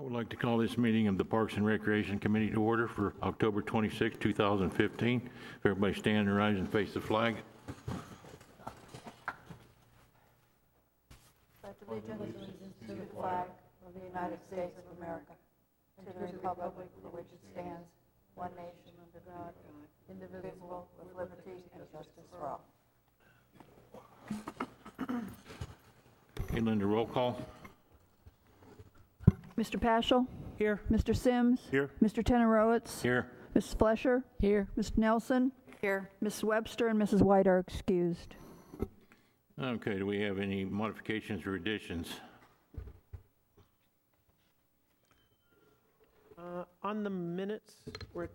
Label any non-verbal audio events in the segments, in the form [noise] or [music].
I would like to call this meeting of the Parks and Recreation Committee to order for October 26, 2015. If everybody stand and rise and face the flag. pledge allegiance to the flag of the United States of America, to the republic for which it stands, one nation under God, indivisible, with liberty and justice for all. Okay, Linda, roll call. Mr. Paschal? Here. Mr. Sims? Here. Mr. Tenorowitz? Here. Mrs. Flesher? Here. Mr. Nelson? Here. Mrs. Webster and Mrs. White are excused. Okay, do we have any modifications or additions? Uh, On the minutes, where it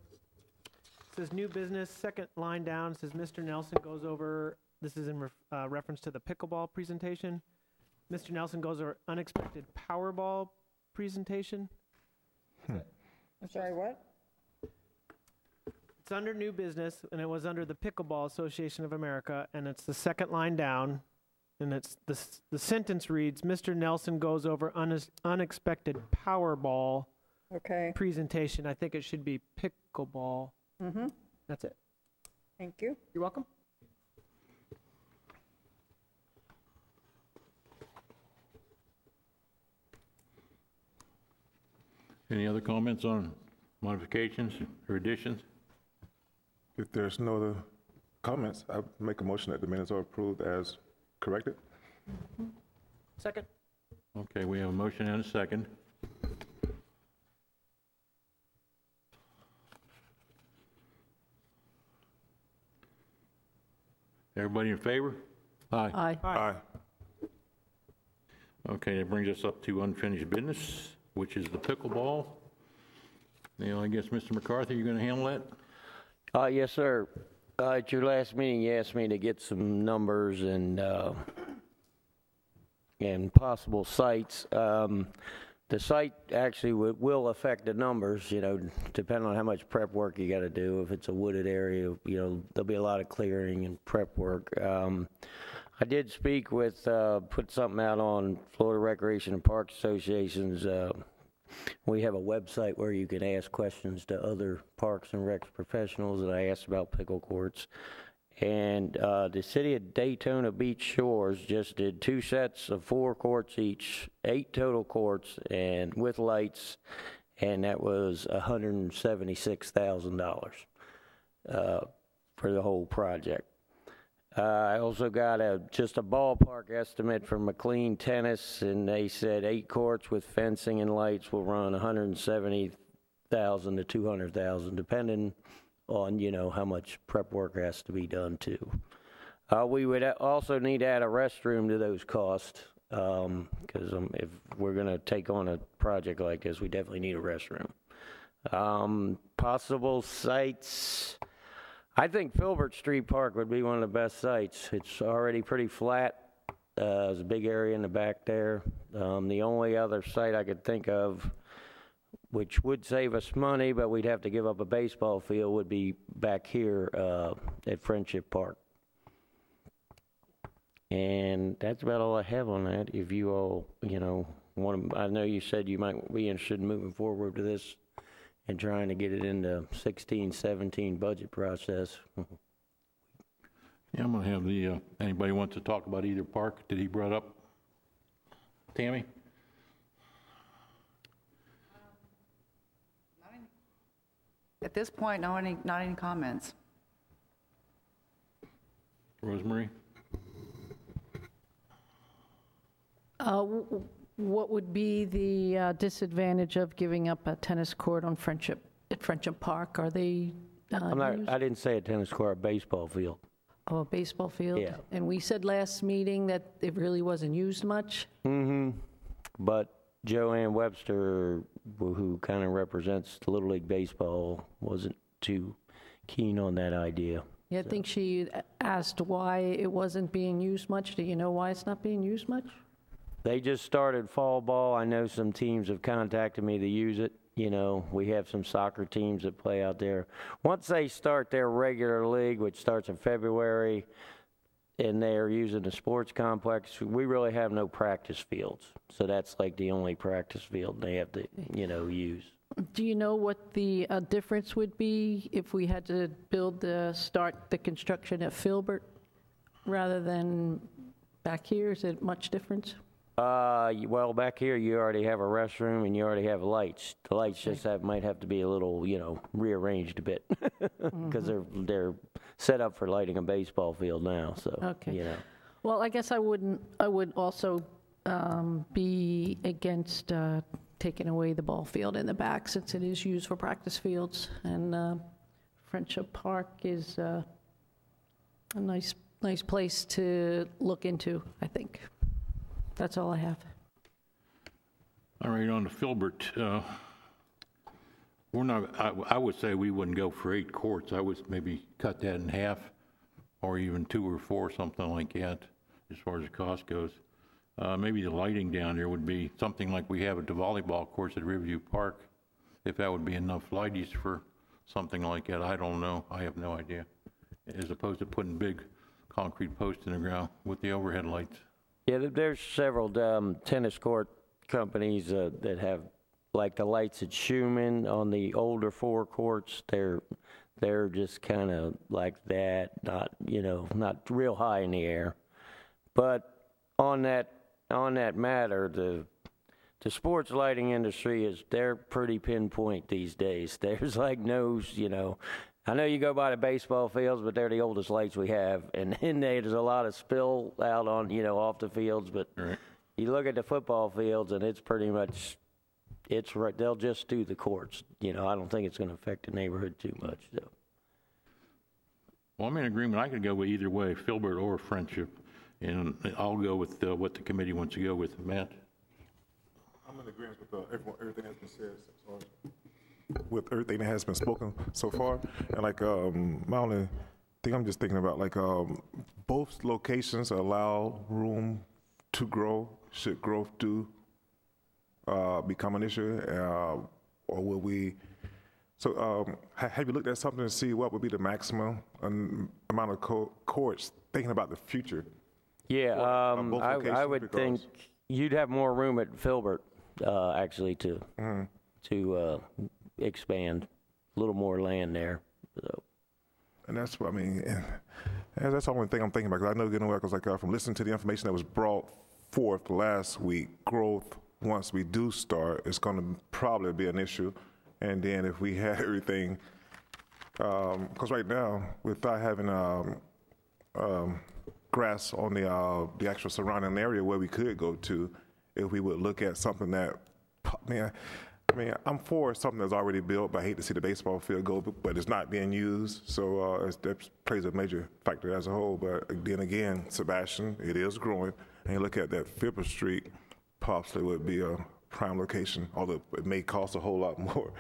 says new business, second line down, says Mr. Nelson goes over, this is in ref- uh, reference to the pickleball presentation. Mr. Nelson goes over unexpected Powerball presentation. I'm sorry, what? It's under new business, and it was under the Pickleball Association of America, and it's the second line down. And it's, the, the sentence reads, Mr. Nelson goes over unex- unexpected Powerball Okay, presentation. I think it should be pickleball. mm-hmm, That's it. thank you. You're welcome. Any other comments on modifications or additions? If there's no other comments, I make a motion that the minutes are approved as corrected. Second. Okay, we have a motion and a second. Everybody in favor? Aye. Aye. Aye. Okay, that brings us up to unfinished business, which is the pickleball. Now, I guess, Mr. McCarthy, you're going to handle that? Uh, yes, sir. Uh, at your last meeting, you asked me to get some numbers and, uh, and possible sites. Um, the site actually will, affect the numbers, you know, depending on how much prep work you gotta do. If it's a wooded area, you know, there'll be a lot of clearing and prep work. Um, I did speak with, uh, put something out on Florida Recreation and Parks Association's, uh, we have a website where you can ask questions to other parks and recs professionals that I asked about pickle courts. And uh, the city of Daytona Beach Shores just did two sets of four courts each, eight total courts, and with lights, and that was $176,000 uh, for the whole project. Uh, I also got a, just a ballpark estimate from McLean Tennis, and they said eight courts with fencing and lights will run 170,000 to 200,000, depending on, you know, how much prep work has to be done too. Uh, we would also need to add a restroom to those costs, um, cause um, if we're gonna take on a project like this, we definitely need a restroom. Um, possible sites, I think Filbert Street Park would be one of the best sites. It's already pretty flat. Uh, there's a big area in the back there. Um, the only other site I could think of, which would save us money, but we'd have to give up a baseball field, would be back here uh, at Friendship Park. And that's about all I have on that. If you all, you know, want to, I know you said you might be interested in moving forward to this and trying to get it into 16, 17 budget process. Yeah, I'm going to have the, uh, anybody wants to talk about either park that he brought up? Tammy? At this point, no any, not any comments. Rosemary? Uh, w- w- What would be the uh, disadvantage of giving up a tennis court on Friendship, at Friendship Park? Are they uh, I'm not, used- I didn't say a tennis court, a baseball field. oh, a baseball field? Yeah. And we said last meeting that it really wasn't used much? Mm-hmm. But Joanne Webster, who- who kind of represents Little League Baseball, wasn't too keen on that idea. Yeah, I think she asked why it wasn't being used much. Do you know why it's not being used much? They just started fall ball. I know some teams have contacted me to use it. You know, we have some soccer teams that play out there. Once they start their regular league, which starts in February, and they're using the sports complex. We really have no practice fields, so that's like the only practice field they have to, you know, use. Do you know what the uh, difference would be if we had to build, the start the construction at Filbert rather than back here? Is it much difference? Uh, well, back here you already have a restroom and you already have lights. The lights just have, might have to be a little, you know, rearranged a bit [laughs] because they're they're set up for lighting a baseball field now. So Okay. you know. Well, I guess I wouldn't, I would also um, be against uh, taking away the ball field in the back since it is used for practice fields. And uh, Friendship Park is uh, a nice, nice place to look into, I think. That's all I have. All right, on the Filbert, uh, we're not, I, I would say we wouldn't go for eight courts. I would maybe cut that in half, or even two or four, something like that, as far as the cost goes. Uh, maybe the lighting down there would be something like we have at the volleyball courts at Riverview Park. If that would be enough lighties for something like that, I don't know. I have no idea. As opposed to putting big concrete posts in the ground with the overhead lights. Yeah, there's several um, tennis court companies uh, that have, like the lights at Schumann on the older four courts. They're they're just kind of like that, not you know, not real high in the air. But on that on that matter, the the sports lighting industry is they're pretty pinpoint these days. [laughs] There's like no, you know, I know you go by the baseball fields, but they're the oldest lights we have, and [laughs] in there there's a lot of spill out on you know off the fields. But Right. you look at the football fields, and it's pretty much it's right. They'll just do the courts. You know, I don't think it's going to affect the neighborhood too much. So. Well, I'm in agreement. I could go with either way, Filbert or Friendship. And I'll go with uh, what the committee wants to go with. Matt? I'm in agreement with uh, everyone, everything that's been said, so, with everything that has been spoken so far. And like, um, my only thing I'm just thinking about, like, um, both locations allow room to grow. Should growth do uh, become an issue, uh, or will we? So, um, ha- have you looked at something to see what would be the maximum um, amount of co- courts? Thinking about the future. Yeah, Or, uh, um, I, I would think you'd have more room at Filbert, uh, actually, to Mm-hmm. to uh, expand a little more land there. So. And that's what I mean. And that's the only thing I'm thinking about. Cause I know, getting away, because like uh, from listening to the information that was brought forth last week, growth once we do start is going to probably be an issue. And then if we [laughs] had everything, because right now, without having um, um, grass on the uh, the actual surrounding area where we could go to, if we would look at something that, man, I mean, I'm for something that's already built, but I hate to see the baseball field go, but- it's not being used. So uh, that plays a major factor as a whole. But then again, Sebastian, it is growing. And you look at that Filbert Street, possibly would be a prime location, although it may cost a whole lot [laughs] more.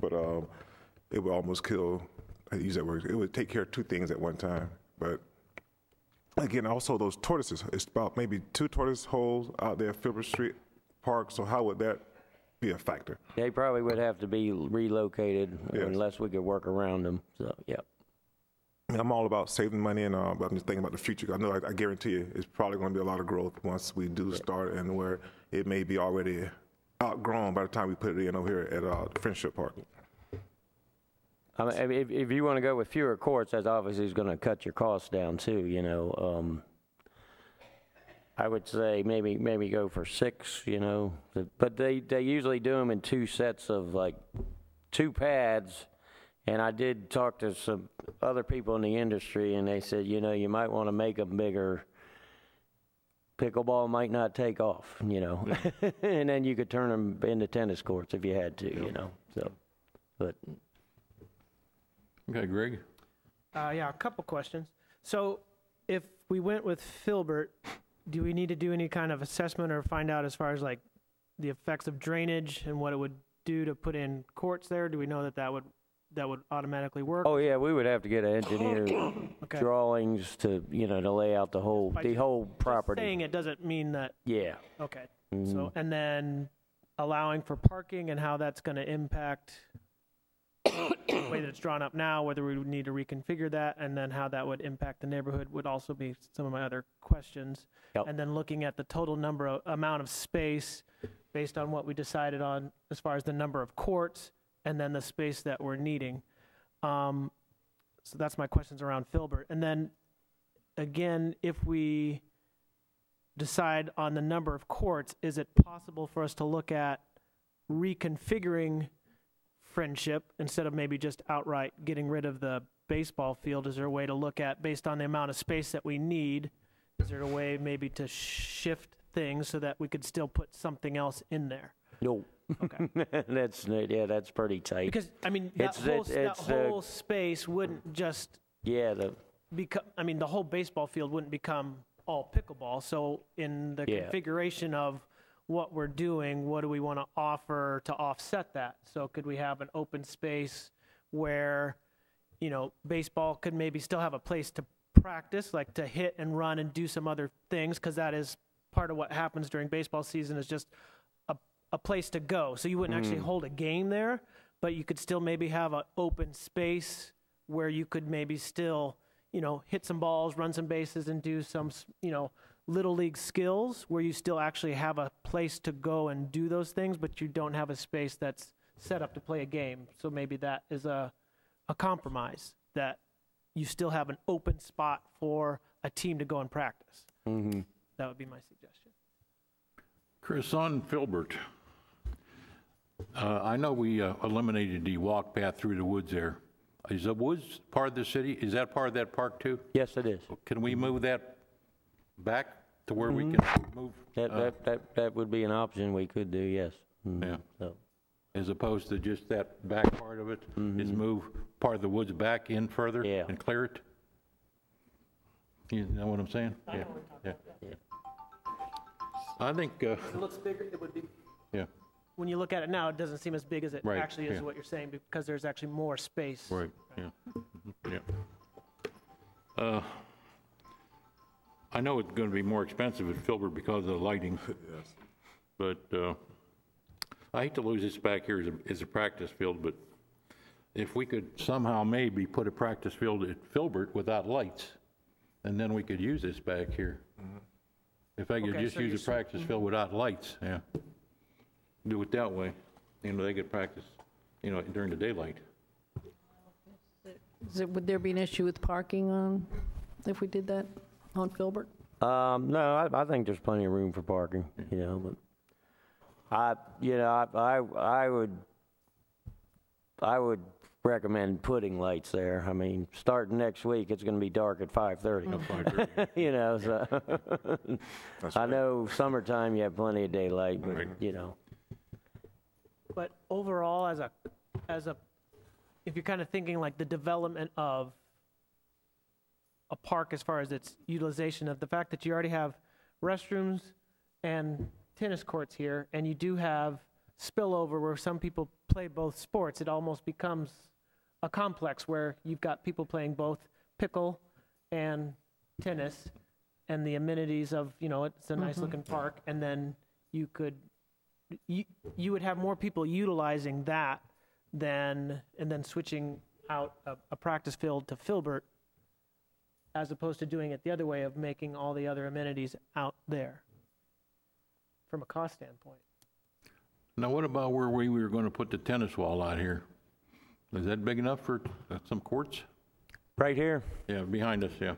But um, it would almost kill, I use that word, it would take care of two things at one time. But again, also those tortoises, it's about maybe two tortoise holes out there, Filbert Street Park. So how would that be a factor? They probably would have to be relocated Yes. unless we could work around them. So, mean, I'm all about saving money, and uh, but I'm just thinking about the future. I know, I, I guarantee you, it's probably going to be a lot of growth once we do start, and where it may be already outgrown by the time we put it in over here at uh, Friendship Park. I mean, if, if you want to go with fewer courts, that's obviously going to cut your costs down too. You know, um, I would say maybe maybe go for six. You know, but they they usually do them in two sets of like two pads. And I did talk to some other people in the industry, and they said, you know, you might want to make them bigger. Pickleball might not take off, you know, [laughs] and then you could turn them into tennis courts if you had to, you know. So, but Okay, Greg? Uh, yeah, a couple questions. So if we went with Filbert, do we need to do any kind of assessment or find out as far as like the effects of drainage and what it would do to put in courts there? Do we know that that would, that would automatically work? Oh yeah, we would have to get an engineer [coughs] Okay. drawings to you know to lay out the whole By the whole property. Saying it doesn't mean that, Yeah. okay. Mhm. So, and then allowing for parking and how that's going to impact the way that it's drawn up now, whether we would need to reconfigure that, and then how that would impact the neighborhood would also be some of my other questions. Yep. And then looking at the total number of, amount of space based on what we decided on as far as the number of courts and then the space that we're needing. Um, so that's my questions around Filbert. And then again, if we decide on the number of courts, is it possible for us to look at reconfiguring Friendship instead of maybe just outright getting rid of the baseball field? Is there a way to look at, based on the amount of space that we need, is there a way maybe to shift things so that we could still put something else in there? No. [laughs] Okay. That's, yeah, that's pretty tight. Because, I mean, that It's- whole, it's- that it's, whole space wouldn't just Yeah, the, become, I mean, the whole baseball field wouldn't become all pickleball. So in the Yeah. configuration of what we're doing, what do we want to offer to offset that? So could we have an open space where, you know, baseball could maybe still have a place to practice, like to hit and run and do some other things, because that is part of what happens during baseball season is just a, a place to go. So you wouldn't actually mm. hold a game there, but you could still maybe have an open space where you could maybe still, you know, hit some balls, run some bases, and do some, you know, little league skills where you still actually have a place to go and do those things, but you don't have a space that's set up to play a game. So maybe that is a, a compromise that you still have an open spot for a team to go and practice. mhm. That would be my suggestion. Chris, on Filbert, uh, I know we uh, eliminated the walk path through the woods there. Is the woods part of the city? Is that part of that park too? yes, it is. Can we move that back to where we can move? That, uh, that, that, that would be an option we could do, yes. Mhm. Yeah. So, As opposed to just that back part of it? Is move part of the woods back in further? Yeah. And clear it? You know what I'm saying? Yeah, yeah. Yeah. I think, uh, It looks bigger, it would be, yeah, when you look at it now, it doesn't seem as big as it Right, actually is yeah. what you're saying because there's actually more space. right, yeah, mhm, yeah. Uh, I know it's going to be more expensive at Filbert because of the lighting. [laughs] But uh, I hate to lose this back here as a, as a practice field, but if we could somehow maybe put a practice field at Filbert without lights, and then we could use this back here. If I could Okay, just so you're use a s- practice field without lights, yeah. Do it that way, you know, they could practice, you know, during the daylight. Is it, would there be an issue with parking on, if we did that on Filbert? Um, no, I, I think there's plenty of room for parking, you know, but I, you know, I, I, I would, I would recommend putting lights there. I mean, starting next week, it's gonna be dark at five thirty. At 5:30. [laughs] You know, so, [laughs] I know summertime you have plenty of daylight, but, Right. you know. But overall, as a, as a, if you're kind of thinking like the development of a park as far as its utilization of the fact that you already have restrooms and tennis courts here, and you do have spillover where some people play both sports, it almost becomes a complex where you've got people playing both pickle and tennis and the amenities of, you know, it's a nice mm-hmm. looking park, and then you could you, you would have more people utilizing that than, and then switching out a, a practice field to Filbert, as opposed to doing it the other way of making all the other amenities out there, from a cost standpoint. Now, what about where we were going to put the tennis wall out here? Is that big enough for uh, some courts? Right here, Yeah, behind us, yeah.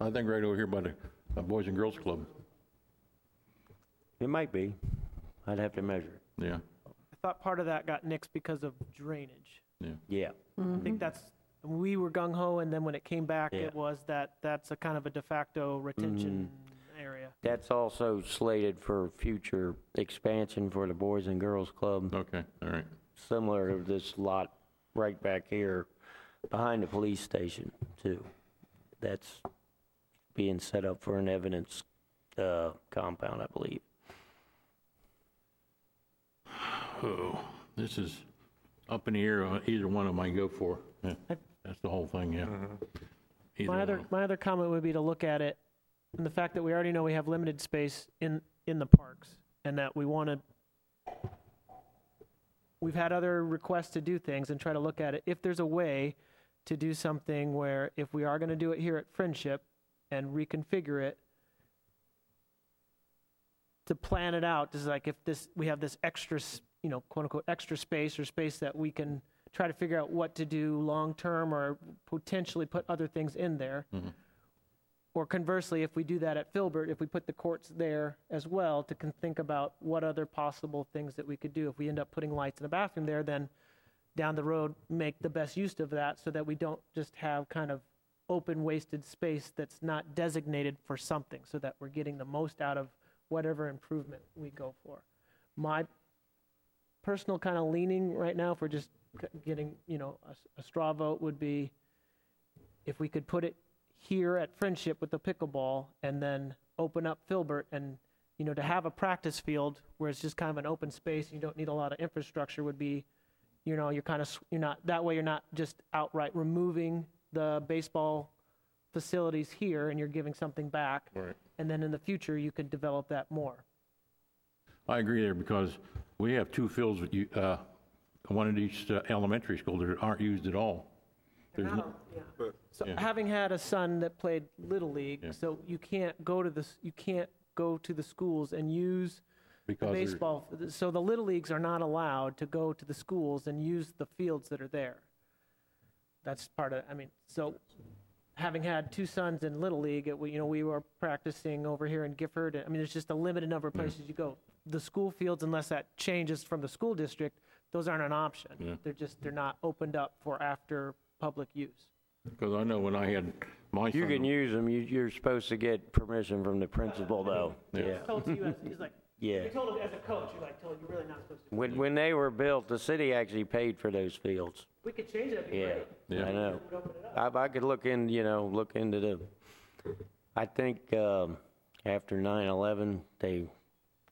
I think right over here by the uh, Boys and Girls Club, it might be. I'd have to measure it. yeah, I thought part of that got nixed because of drainage. yeah. Yeah. I think that's, we were gung ho, and then when it came back, Yeah. it was that, that's a kind of a de facto retention area. That's also slated for future expansion for the Boys and Girls Club, Okay, all right. similar to this lot right back here behind the police station, too. That's being set up for an evidence uh, compound, I believe. Oh, this is up in the air, uh, either one of them I go for. Yeah, That's the whole thing, yeah. Mm-hmm. Either My other, of 'em. my other comment would be to look at it, and the fact that we already know we have limited space in, in the parks, and that we want to we've had other requests to do things and try to look at it. If there's a way to do something where if we are going to do it here at Friendship and reconfigure it, to plan it out, just like if this, we have this extra, s- you know, quote unquote, extra space or space that we can try to figure out what to do long-term or potentially put other things in there. Mm-hmm. Or conversely, if we do that at Filbert, if we put the courts there as well, to think about what other possible things that we could do. If we end up putting lights in the bathroom there, then down the road, make the best use of that so that we don't just have kind of open wasted space that's not designated for something, so that we're getting the most out of whatever improvement we go for. My personal kind of leaning right now, if we're just getting, you know, a straw vote would be if we could put it here at Friendship with the pickleball and then open up Filbert and, you know, to have a practice field where it's just kind of an open space, and you don't need a lot of infrastructure would be, you know, you're kind of, you're not, that way you're not just outright removing the baseball facilities here and you're giving something back. Right. And then in the future, you could develop that more. I agree there because we have two fields, with you- uh, one at each uh, elementary school that aren't used at all. There's no- So Yeah. having had a son that played Little League, Yeah. so you can't go to this, you can't go to the schools and use the because they're- baseball, so the Little Leagues are not allowed to go to the schools and use the fields that are there. That's part of, I mean, so having had two sons in Little League, it, we- you know, we were practicing over here in Gifford. I mean, there's just a limited number of places you go. The school fields, unless that changes from the school district, those aren't an option. Yeah. They're just, they're not opened up for after public use. Because I know when I had my You son- can use them, you, you're supposed to get permission from the principal, though. Yeah. Yeah, told to you as, he's like, yeah. you told him as a coach, you're like, told you're really not supposed to. When, when they were built, the city actually paid for those fields. We could change it, Yeah, great. Yeah. I know. We'd open it up. I, I could look in, you know, look into the, I think, um, after 9/11, they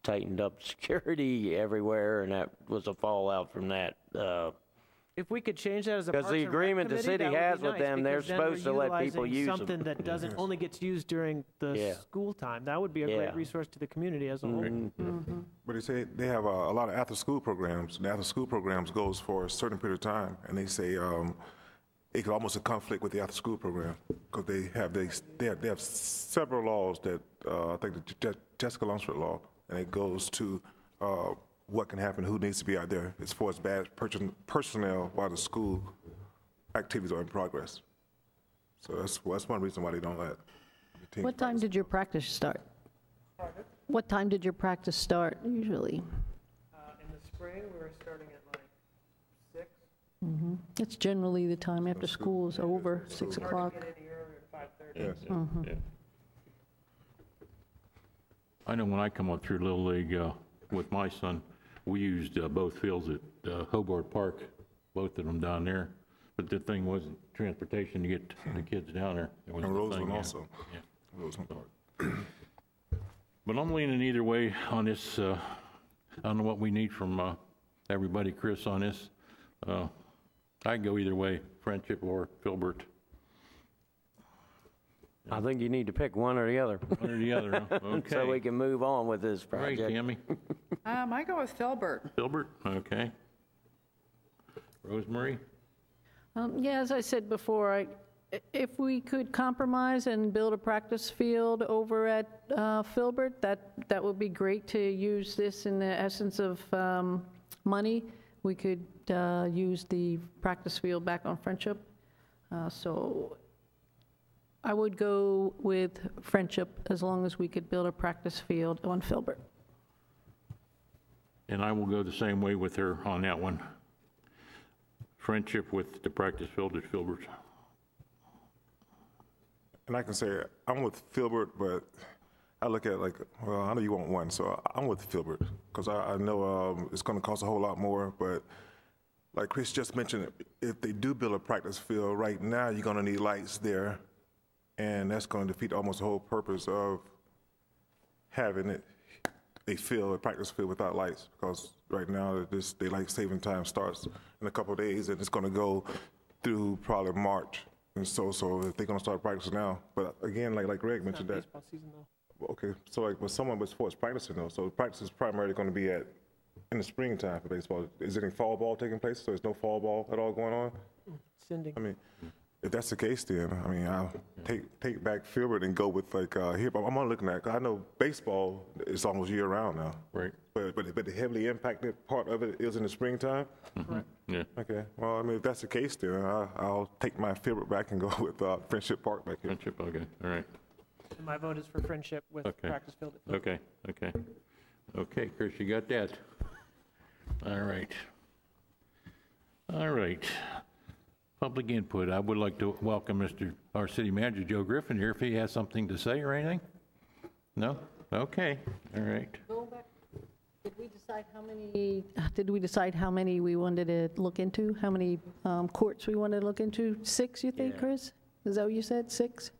tightened up [laughs] security everywhere, and that was a fallout from that. Uh, If we could change that as a 'Cause Parks the and Rec agreement the committee, city that would be has with nice, them, they're because then we're supposed to let people utilizing use 'em. Something that doesn't, only gets used during the Yeah. school time. That would be a Yeah. great resource to the community as a whole. mm, But they say they have uh, a lot of after-school programs. The after-school programs goes for a certain period of time, and they say um, it could almost conflict with the after-school program because they have they they have, they have several laws that uh, I think the Je- Jessica Lunsford law, and it goes to uh, what can happen, who needs to be out there as far as bad person, personnel while the school activities are in progress. So that's that's one reason why they don't let. the teams What time did your practice start? What time did your practice start usually? Uh, in the spring, we were starting at like six. Mhm. It's generally the time after school is over, 6 o'clock. Get in here at five thirty. Yes, yeah. I know when I come up through Little League uh, with my son, we used uh, both fields at uh, Hobart Park, both of them down there. But the thing was transportation to get the kids down there. That was And the Roseland thing, also. Yeah. Roseland Park. But I'm leaning either way on this. uh, I don't know what we need from uh, everybody, Chris, on this. Uh, I'd go either way, Friendship or Filbert, I think you need to pick one or the other, one or the other. huh? [laughs] so we can move on with this All right, project. Tammy. [laughs] Um, I go with Filbert. Filbert, okay. Rosemary? Um, Yeah, as I said before, I, if we could compromise and build a practice field over at uh, Filbert, that, that would be great to use this in the essence of um, money. We could uh, use the practice field back on Friendship. Uh, So I would go with Friendship as long as we could build a practice field on Filbert. And I will go the same way with her on that one. Friendship with the practice field at Filbert. And I can say I'm with Filbert, but I look at it like, well, I know you want one, so I'm with Filbert because I, I know um, it's going to cost a whole lot more. But like Chris just mentioned, if they do build a practice field right now, you're going to need lights there, and that's going to defeat almost the whole purpose of having it a field, a practice field without lights. Because right now, this daylight saving time starts in a couple of days, and it's going to go through probably March. And so, so if they're going to start practicing now, but again, like like Greg mentioned that. Baseball season though. Okay, so like, but someone was sports practicing though, so practice is primarily going to be at in the springtime for baseball. Is any fall ball taking place? So there's no fall ball at all going on? Mm, sending. I mean, if that's the case, then I mean, I'll take take back Filbert and go with like uh, here. But I'm not looking at. 'cause I know baseball is almost year round now. Right. But but but the heavily impacted part of it is in the springtime. Right. Yeah. Okay. Well, I mean, if that's the case, then I, I'll take my Filbert back and go [laughs] with uh, Friendship Park back here. Friendship, okay, all right. My vote is for Friendship with Okay. practice field. at Okay, okay. Okay, Chris, you got that? All right. All right. Public input. I would like to welcome Mr., our city manager, Joe Griffin here, if he has something to say or anything? No? Okay, all right. Going back, did we decide how many, did we decide how many we wanted to look into? How many um, courts we wanted to look into? Six, you think, Yeah. Chris? Is that what you said, six?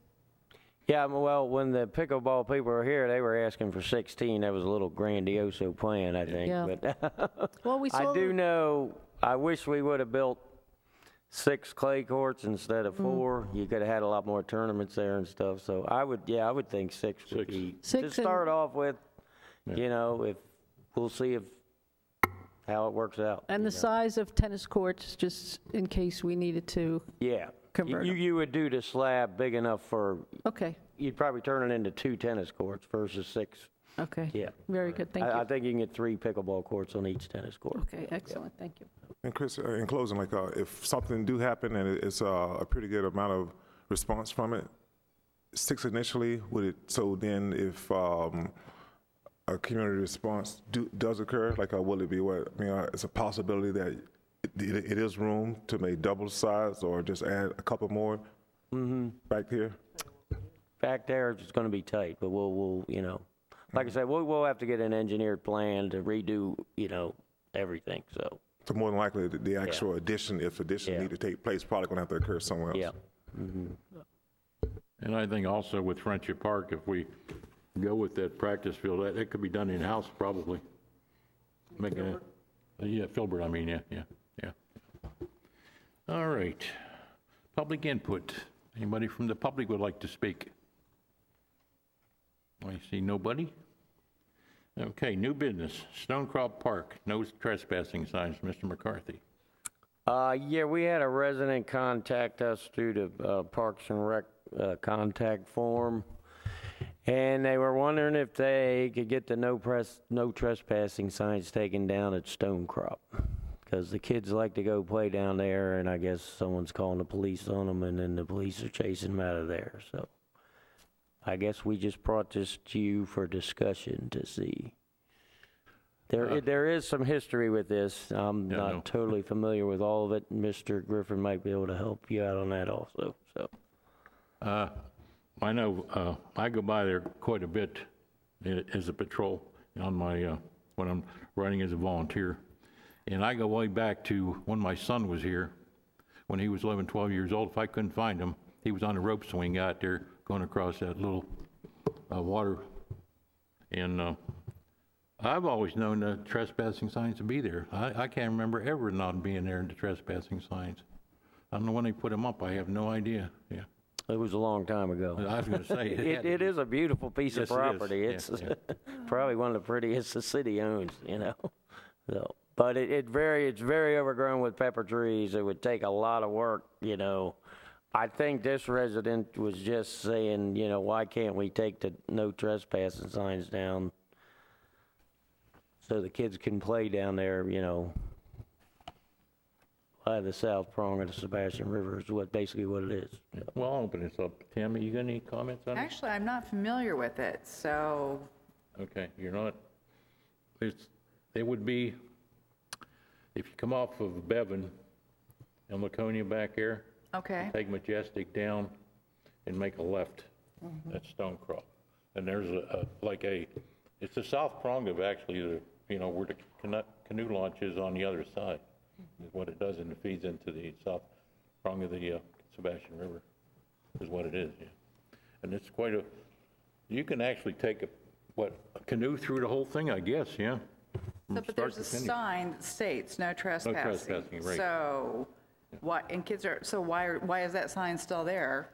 Yeah, well, when the pickleball people were here, they were asking for 16. That was a little grandioso plan, I think. Yeah. But [laughs] Well, we saw. I do know, I wish we would have built six clay courts instead of hmm. four. You could have had a lot more tournaments there and stuff. So I would, yeah, I would think six would Six. be. Six To and- start off with, you know, if, we'll see if, how it works out. And the know. size of tennis courts, just in case we needed to. Yeah. convert You, 'em. you would do the slab big enough for, Okay, you'd probably turn it into two tennis courts versus six. okay. Yeah. Very good, thank I, I you. think you can get three pickleball courts on each tennis court. Okay, excellent, thank you. And Chris, uh, in closing, like uh, if something do happen and it's uh, a pretty good amount of response from it, six initially, would it, so then if um, a community response do, does occur, like uh, will it be what, I mean, uh, it's a possibility that it, it is room to make double size or just add a couple more back here? Back there, it's going to be tight, but we'll, we'll, you know, like I said, we'll, we'll have to get an engineered plan to redo, you know, everything, so, So more than likely, the, the actual addition, if addition Yeah. need to take place, probably gonna have to occur somewhere else. yeah. Mm-hmm. And I think also with Friendship Park, if we go with that practice field, that, it could be done in-house probably. Make a, yeah, Filbert, I mean, yeah, yeah, yeah. All right. Public input. Anybody from the public would like to speak? I see nobody. Okay, new business, Stonecrop Park, no trespassing signs, Mr. McCarthy. Uh, yeah, we had a resident contact us through the uh, Parks and Rec uh, contact form, and they were wondering if they could get the no press, no trespassing signs taken down at Stonecrop, because the kids like to go play down there, and I guess someone's calling the police on them, and then the police are chasing them out of there. So, I guess we just brought this to you for discussion to see. There, Uh, there is some history with this. I'm Yeah, I know. not [laughs] totally familiar with all of it. Mr. Griffin might be able to help you out on that also, so. Uh, I know, uh, I go by there quite a bit i- as a patrol on my, uh, when I'm running as a volunteer. And I go way back to when my son was here, when he was 11, 12 years old. If I couldn't find him, he was on a rope swing out there going across that little uh, water. And uh, I've always known the trespassing signs to be there. I I can't remember ever not being there, the trespassing signs. I don't know when they put them up. I have no idea, yeah. It was a long time ago. I was going to say. It, [laughs] it is a beautiful piece Yes, of property. Yeah, It's yeah. [laughs] probably one of the prettiest the city owns, you know? [laughs] So, but it, it very, it's very overgrown with pepper trees. It would take a lot of work, you know? I think this resident was just saying, you know, why can't we take the no trespassing signs down? So the kids can play down there, you know, by the south prong of the Sebastian River is what, basically what it is. Well, I'll open this up. Tammy, you got any comments on it? Actually, I'm not familiar with it, so Okay, you're not, it's, it would be, if you come off of Bevan and Laconia back here, Okay, take Majestic down and make a left. That's Stonecrop. And there's a, a- like a, it's the south prong of actually the, you know, where the cano- canoe launch is on the other side. Is what it does and it feeds into the south prong of the uh, Sebastian River, is what it is, yeah. And it's quite a, you can actually take a, what, a canoe through the whole thing, I guess, yeah? From So, but start there's a finish. sign that states no trespassing. trespassing, right. So, what, and kids are, so why, are- why is that sign still there?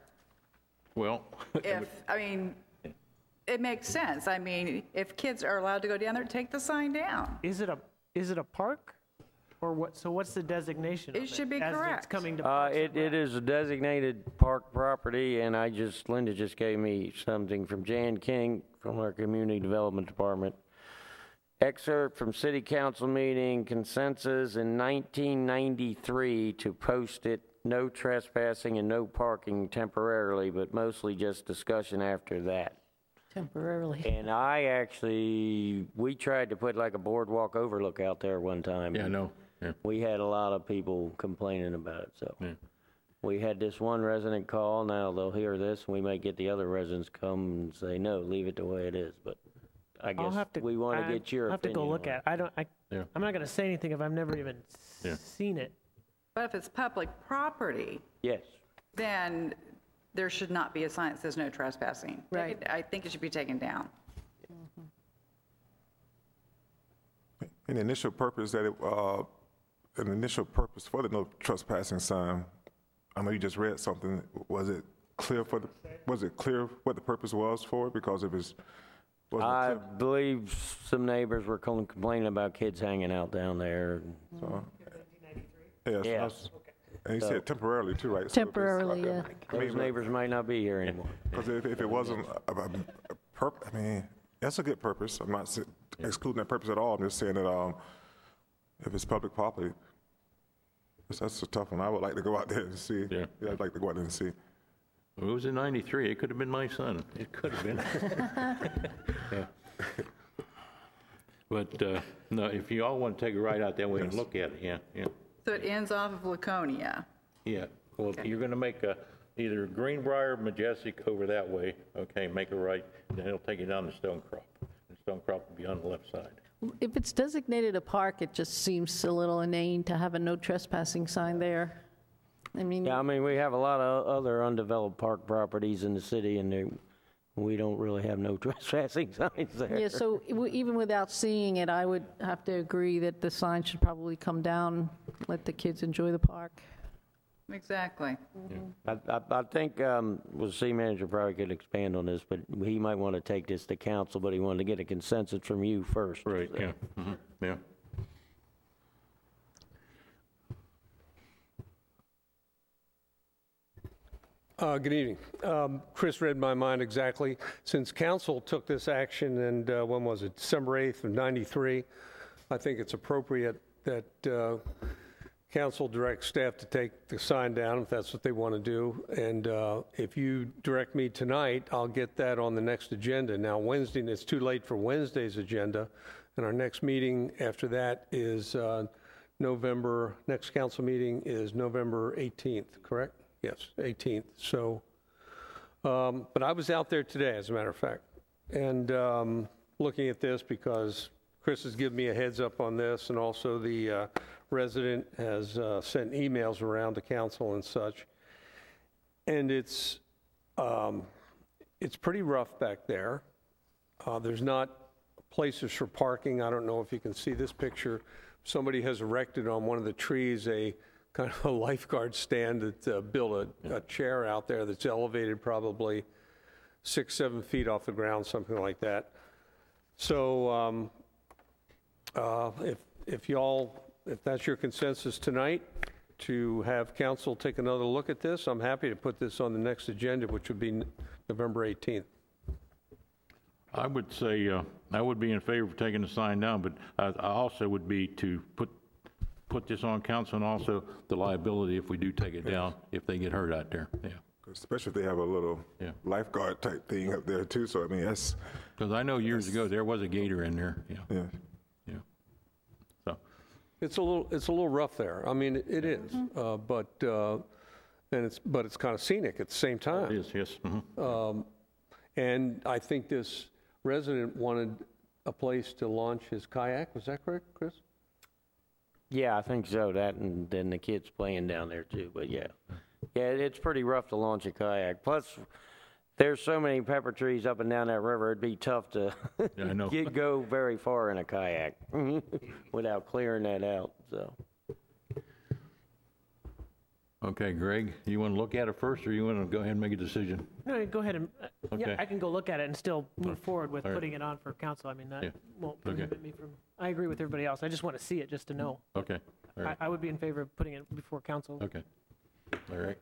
Well, [laughs] If, I mean, it makes sense. I mean, if kids are allowed to go down there, take the sign down. Is it a is it a park? Or what, so what's the designation of It should be as it's correct. coming to Uh, Parks it, and it Rec? is a designated park property, and I just, Linda just gave me something from Jan King from our Community Development Department. Excerpt from city council meeting consensus in 1993 to post it, no trespassing and no parking temporarily, but mostly just discussion after that. Temporarily. And I actually, we tried to put like a boardwalk overlook out there one time. Yeah, no, yeah. We had a lot of people complaining about it, so. Yeah. We had this one resident call, now they'll hear this, and we might get the other residents come and say, no, leave it the way it is, but I I'll have to. we want I- to get your I'll have to opinion go look on at, it. I don't, I, Yeah. I'm not gonna say anything if I've never even Yeah. seen it. But if it's public property, Yes, then there should not be a sign that says no trespassing. Take Right. it- I think it should be taken down. And the initial purpose that it, uh, an initial purpose for the no trespassing sign, I know you just read something, was it clear for the, was it clear what the purpose was for it? Because if it's, wasn't I it believe some neighbors were com- complaining about kids hanging out down there. clear? So- Yes, Yeah. that's- and he said temporarily too, right? So if it's- Temporarily, yeah. Those neighbors might not be here anymore. Because if, if it wasn't a, a, a perp, I mean, that's a good purpose. I'm not s- excluding that purpose at all. I'm just saying that, um, if it's public property, that's, that's a tough one. I would like to go out there and see. Yeah. I'd like to go out there and see. It was in 93, it could have been my son, it could have been. Yeah. [laughs] But, uh, no, if you all want to take a ride out that way and Yes. look at it, yeah, yeah, So it ends off of Laconia. yeah. Well, if you're going to make a, either Greenbrier, Majestic over that way, okay, make a right, then it'll take you down to Stonecrop. And Stonecrop will be on the left side. If it's designated a park, it just seems a little inane to have a no trespassing sign there. I mean, Yeah, I mean, we have a lot of other undeveloped park properties in the city, and they- we don't really have no [laughs] trespassing signs there. yeah, so w- even without seeing it, I would have to agree that the sign should probably come down, let the kids enjoy the park. Exactly. I, I, I think, um, well, the city manager probably could expand on this, but he might want to take this to council, but he wanted to get a consensus from you first. Right, yeah, mhm, yeah. Uh, Good evening. Um, Chris read my mind exactly. Since council took this action, and uh, when was it, December 8th of '93, I think it's appropriate that uh, council direct staff to take the sign down if that's what they want to do. And uh, if you direct me tonight, I'll get that on the next agenda. Now, Wednesday, it's too late for Wednesday's agenda, and our next meeting after that is uh, November, next council meeting is November 18th, correct? Yes, 18th. So, um, but I was out there today, as a matter of fact, and um, looking at this because Chris has given me a heads up on this, and also the uh, resident has uh, sent emails around to council and such. And it's, um, it's pretty rough back there. Uh, There's not places for parking. I don't know if you can see this picture. Somebody has erected on one of the trees a kind of a lifeguard stand that uh, built a, a chair out there that's elevated probably six, seven feet off the ground, something like that. So um, uh, if, if y'all, if that's your consensus tonight, to have council take another look at this, I'm happy to put this on the next agenda, which would be November 18th. I would say, uh, I would be in favor of taking the sign down, but I I also would be to put, put this on council and also the liability if we do take it down, if they get hurt out there, yeah. Especially if they have a little Yeah. lifeguard type thing up there too. So I mean, that's, Because I know years ago, there was a gator in there, yeah, yeah. yeah. So, It's a little, it's a little rough there. I mean, it- it is, uh, but, uh, and it's, but it's kind of scenic at the same it time. is, yes, mhm. And I think this resident wanted a place to launch his kayak. Was that correct, Chris? Yeah, I think so, that, and then the kids playing down there too, but yeah. Yeah, it's pretty rough to launch a kayak. Plus, there's so many pepper trees up and down that river, it'd be tough to Yeah, [laughs] get, go very far in a kayak [laughs] without clearing that out, so. Okay, Greg, you want to look at it first, or you want to go ahead and make a decision? No, go ahead and, uh, yeah, Okay. I can go look at it and still move forward with All right. putting it on for council. I mean, that won't Okay. prohibit me from, I agree with everybody else. I just want to see it just to know. Okay, all I, right, I would be in favor of putting it before council. okay. All right.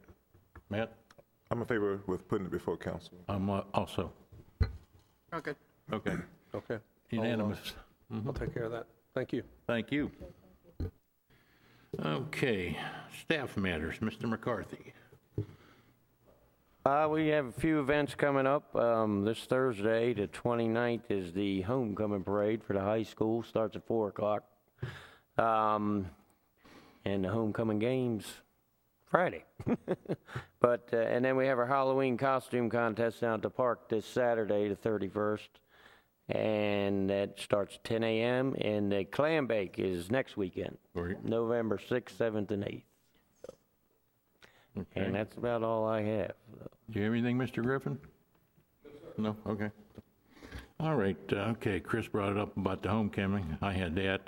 Matt, I'm in favor with putting it before council. I'm uh, also, Okay. okay, Okay. unanimous. I'll take care of that. Thank you. Thank you. Okay, staff matters, Mr. McCarthy. Uh, we have a few events coming up. Um, this Thursday, the 29th, is the homecoming parade for the high school. Starts at 4 o'clock. Um, and the homecoming games Friday. [laughs] but, uh, and then we have our Halloween costume contest down at the park this Saturday, the 31st. And that starts 10 a.m. And the clam bake is next weekend, Great. November 6th, 7th, and 8th. Okay. And that's about all I have. Do you have anything, Mr. Griffin? No, okay. All right, uh, okay, Chris brought it up about the homecoming, I had that.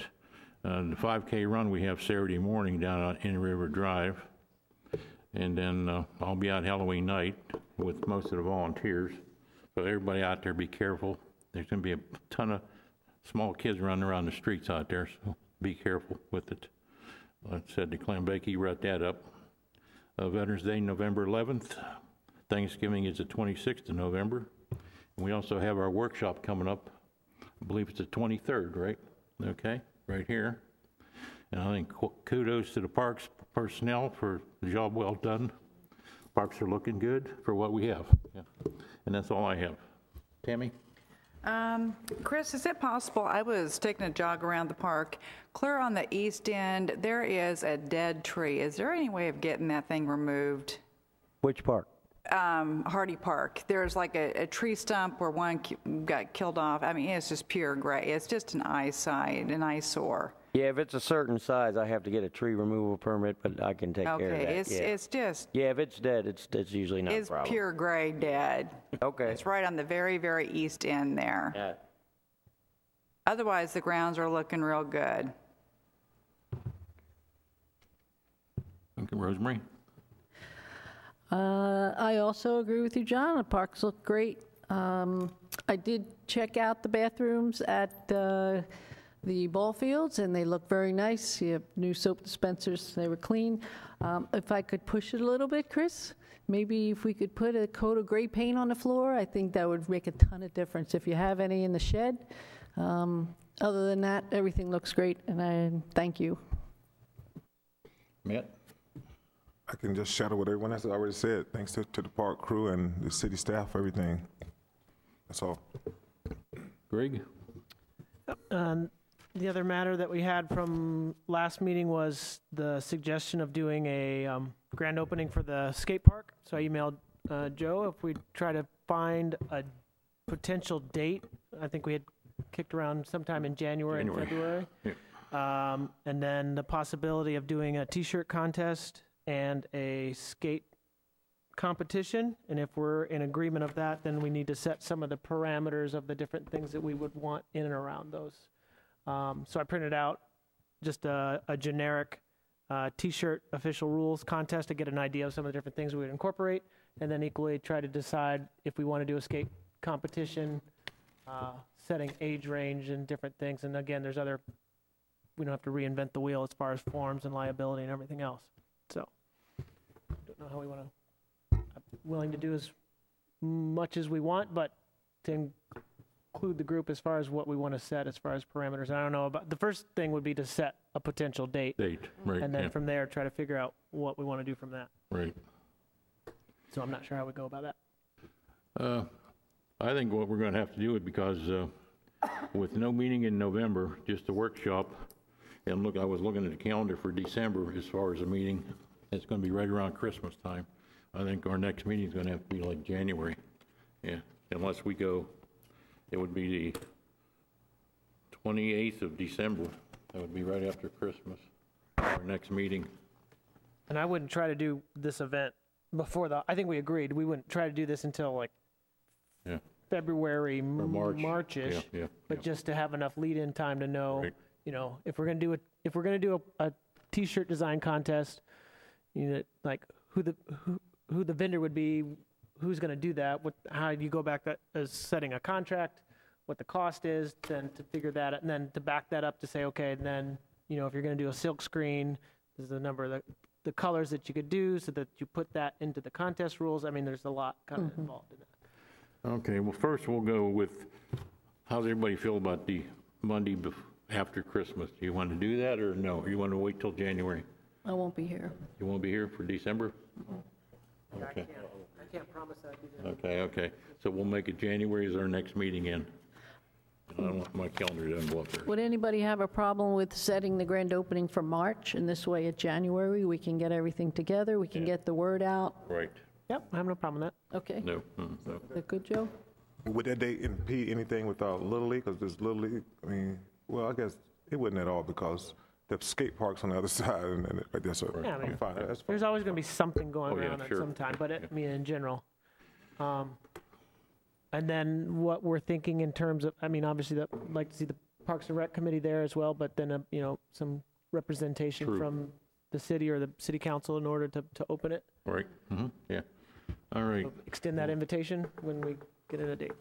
Uh, The 5K run we have Saturday morning down on Indian River Drive. And then uh, I'll be out Halloween night with most of the volunteers. So everybody out there, be careful. There's gonna be a ton of small kids running around the streets out there, so be careful with it. I said, the Clam Bakey wrote that up. Uh, Veterans Day, November 11th. Thanksgiving is the 26th of November. And we also have our workshop coming up. I believe it's the 23rd, right? Okay, right here. And I think kudos to the parks personnel for the job well done. Parks are looking good for what we have. Yeah. And that's all I have. Tammy? Um, Chris, is it possible, I was taking a jog around the park, clear on the east end, there is a dead tree. Is there any way of getting that thing removed? Which park? Um, Hardee Park, there's like a, a tree stump where one got killed off. I mean, it's just pure gray. It's just an eyesight, an eyesore. Yeah, if it's a certain size, I have to get a tree removal permit, but I can take care of that. Okay, that. it's, yeah. it's just, yeah, if it's dead, it's it's usually not a it's problem. pure gray dead. Okay. It's right on the very, very east end there. Yeah. Otherwise, the grounds are looking real good. Okay, Rosemary? Uh, I also agree with you, John. The parks look great. Um, I did check out the bathrooms at uh, the ball fields, and they look very nice. You have new soap dispensers, they were clean. Um, If I could push it a little bit, Chris, maybe if we could put a coat of gray paint on the floor, I think that would make a ton of difference. If you have any in the shed. Um, Other than that, everything looks great, and I thank you. Matt? I can just shadow what everyone else has already said. Thanks to, to the park crew and the city staff, for everything. That's all. Greg? Um, The other matter that we had from last meeting was the suggestion of doing a um, grand opening for the skate park. So I emailed uh, Joe if we try to find a potential date. I think we had kicked around sometime in January and January. February. Um, And then the possibility of doing a T-shirt contest and a skate competition. And if we're in agreement of that, then we need to set some of the parameters of the different things that we would want in and around those. Um, so I printed out just a, a generic uh, T-shirt official rules contest to get an idea of some of the different things we would incorporate, and then equally try to decide if we want to do a skate competition, uh, setting age range and different things. And again, there's other. We don't have to reinvent the wheel as far as forms and liability and everything else. So, don't know how we want to. Willing to do as much as we want, but to include the group as far as what we want to set as far as parameters. I don't know about, the first thing would be to set a potential date. Date, right, And yeah, then from there, try to figure out what we want to do from that. right. So I'm not sure how we go about that. Uh, I think what we're going to have to do it because uh, with no meeting in November, just a workshop, and look, I was looking at the calendar for December as far as a meeting, it's going to be right around Christmas time. I think our next meeting is going to have to be like January. Yeah, unless we go, it would be the 28th of December. That would be right after Christmas, our next meeting. And I wouldn't try to do this event before the, I think we agreed, we wouldn't try to do this until like Yeah, February, or March. March-ish. Yeah, yeah. But yeah. just to have enough lead-in time to know, Right. you know, if we're gonna do a, if we're gonna do a, a t-shirt design contest, you know, like who the, who, who the vendor would be, who's gonna do that, what, how do you go back that, as setting a contract, what the cost is, then to figure that, and then to back that up to say, okay, and then, you know, if you're gonna do a silk screen, there's a number of the, the colors that you could do, so that you put that into the contest rules. I mean, there's a lot kind of mm-hmm. involved in that. Okay, well, first we'll go with, how's everybody feel about the Monday bef- after Christmas? Do you want to do that, or no? You want to wait till January? I won't be here. You won't be here for December? Okay, I can't promise that either. okay, okay. So we'll make it January as our next meeting in. I don't want my calendar doesn't blow up there. Would anybody have a problem with setting the grand opening for March? And this way, at January, we can get everything together, we can Yeah. get the word out. Right, Yep, I have no problem with that. Okay, no, mm, no. is that good, Joe? Would that date impede anything with uh, Little League? Because this Little League, I mean, well, I guess it wouldn't at all because the skate park's on the other [laughs] side and, and right there, so Yeah, I mean, I'm fine. That's fine. There's always going to be something going Oh, yeah, around at sure. some time, but it, I mean, in general. Um, and then what we're thinking in terms of, I mean, obviously, that, I'd like to see the Parks and Rec Committee there as well, but then, uh, you know, some representation True. from the city or the city council in order to, to open it. Right, mhm, yeah. All right, Extend that invitation when we get in a date.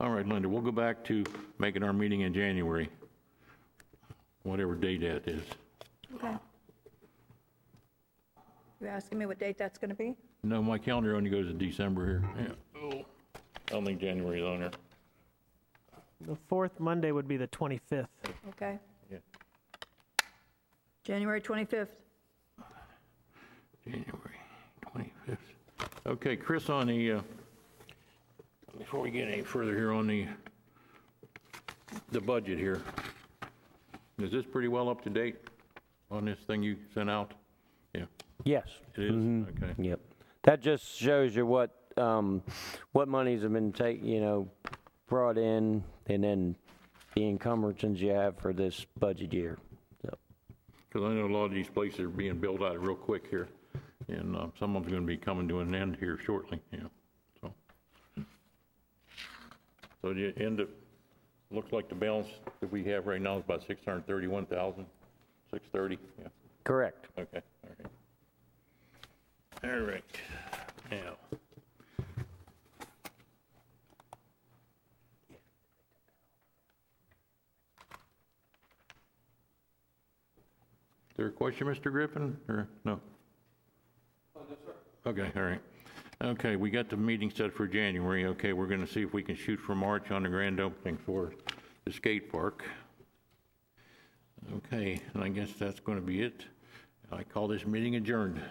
all right, Linda, we'll go back to making our meeting in January, whatever date that is. Okay. You asking me what date that's going to be? No, my calendar only goes to December here. Yeah. Oh, I don't think January is on there. The fourth Monday would be the 25th. Okay. Yeah. January 25th. January 25th. Okay, Chris, on the, uh, before we get any further here on the, the budget here, is this pretty well up to date on this thing you sent out? Yeah, Yes. it is, Mhm. okay. Yep. That just shows you what, um, what monies have been take, you know, brought in, and then the encumbrances you have for this budget year. So, Because I know a lot of these places are being built out real quick here, and uh, some of them's going to be coming to an end here shortly, yeah, so. So the end of, looks like the balance that we have right now is about 631,000, 630, yeah, correct. okay, all right. All right, now. Is there a question, Mr. Griffin, or no? Oh, okay, all right. Okay, we got the meeting set for January. Okay, we're going to see if we can shoot for March on the grand opening for the skate park. Okay, and I guess that's going to be it. I call this meeting adjourned.